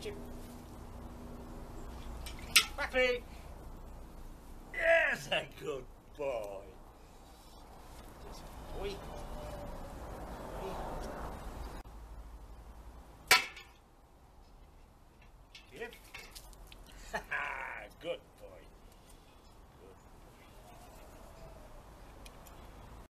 Catch him. Backly. Yes, a good boy. Boy. Yep.